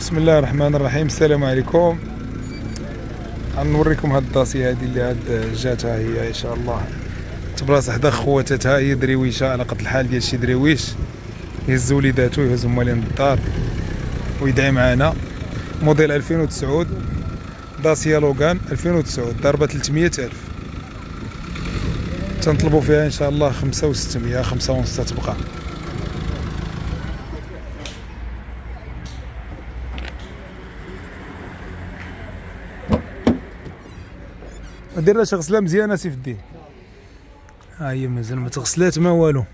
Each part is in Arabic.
بسم الله الرحمن الرحيم السلام عليكم غنوريكم هاد الداسيه هادي اللي هاد جاتها هي إن شاء الله. تبلاص حدا خواتاتها هي دريويشه على قد الحال ديال شي درويش. يهز وليداتو يهز موالين للدار ويدعي معانا. موديل 2009 داسيا لوغان 2009 ضربة 300 ألف. تنطلبوا فيها إن شاء الله 5 و600 5 ونص تبقى. دير لها شي غسلة مزيانة سيف الدين. ها هي مازال ما تغسلات ما والو.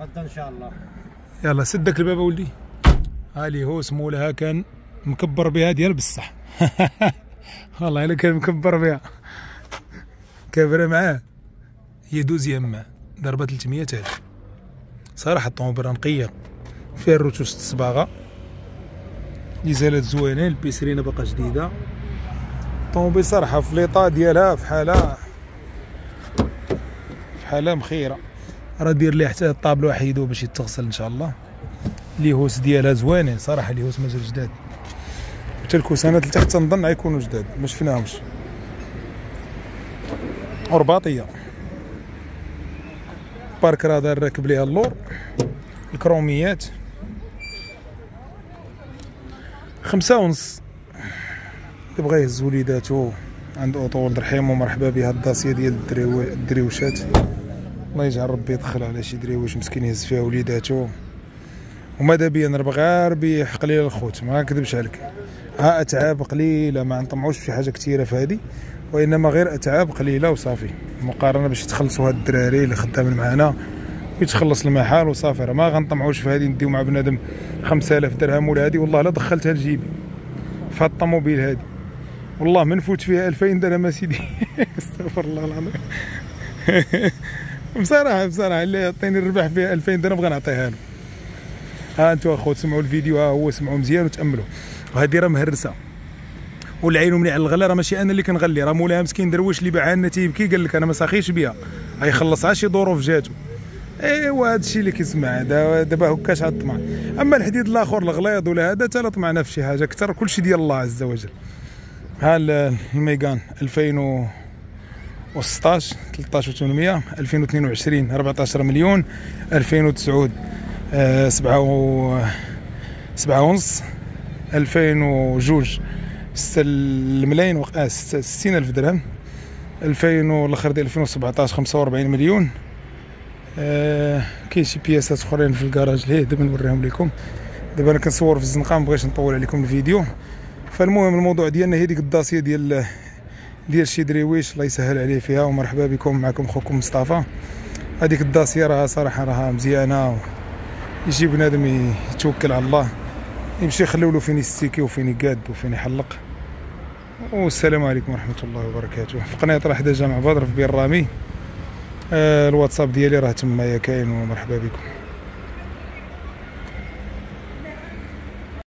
غدا إن شاء الله. يلا سد داك الباب اولي ها لي هو سمولها كان مكبر بها ديال بصح. والله إلا كان مكبر بها. كابرة معاه. هي دوزيام معاه ضربة 300 الف صراحة الطوموبيل نقية. فيها الروتوس الصباغه لي زوينين البيسرينة باقا جديدة. الطوموبيل صراحة في l'état ديالها في حاله في حالة مخيرة. راه دير ليه حتى الطابلو وحيدو باش يتغسل إن شاء الله. les housses ديالها زوينين صراحة les housses مازال جداد. حتى ال coussin ات لتحت تنظن غيكونوا جداد ما شفناهمش. رباطيه parc radar راكب ليها اللور. الكروميات. خمسة ونص. بغا يهز وليداتو؟ عند اوطو ولد رحيم ومرحبا بها الداسيه ديال الدريو الدريوشات. الله يجعل ربي يدخل على شي دريوش مسكين يهز فيها وليداتو. وماذا بيا؟ نربغ غير ربي قليل الخوت ما نكذبش عليك. ها أتعاب قليلة ما نطمعوش في حاجة كثيرة في هذه وإنما غير أتعاب قليلة وصافي. مقارنة باش يتخلصوا هاد الدراري اللي خدامين معنا ويتخلص المحل وصافي. راه ما غنطمعوش في هذه نديو مع بنادم 5000 درهم ولا هذه. والله لا دخلتها لجيبي. في هاد الطوموبيل هذه والله ما نفوت فيها 2000 درهم اسيدي استغفر الله العظيم. بصراحة بصراحة اللي يعطيني الربح فيها 2000 درهم غنعطيها له. ها أنتم اخوت سمعوا الفيديو ها هو سمعوا مزيان وتأملوا. وهذه راه مهرسة. والعين ملي على الغلا راه ماشي أنا اللي كنغلي راه مولاها مسكين درويش اللي باعها لنا تيبكي قال لك أنا ما ساخيش بها غيخلصها شي ظروف جاتو. إيوا هذا الشيء اللي كيسمع دابا هكاش الطمع أما الحديد الآخر الغليظ ولا هذا حتى طمعنا في شي حاجة أكثر كلشي ديال الله عز وجل. الميغان 2016 13 800 2022 14 مليون 2009 7 7 ونص 2002 6 الملايين و 60 ألف درهم 2000 والآخر ديال 2017 45 مليون. آه كاين شي بياسات أخرين في الكراج ليه دابا نوريهم لكم. دابا أنا كنصور في الزنقة ما بغيتش نطول عليكم الفيديو. فالمهم الموضوع ديالنا هي ديك الداسية ديال ديال شي دريويش الله يسهل عليه فيها ومرحبا بكم معكم خوكم مصطفى. هذيك الداسية راها صراحة راها مزيانة يجي بنادم يتوكل على الله. يمشي يخليو له فين يستيكي وفين يقاد وفين يحلق. والسلام عليكم ورحمة الله وبركاته. في قناه راه حدا جامع بدر في بير رامي. آه الواتساب ديالي راه تما كاين ومرحبا بكم.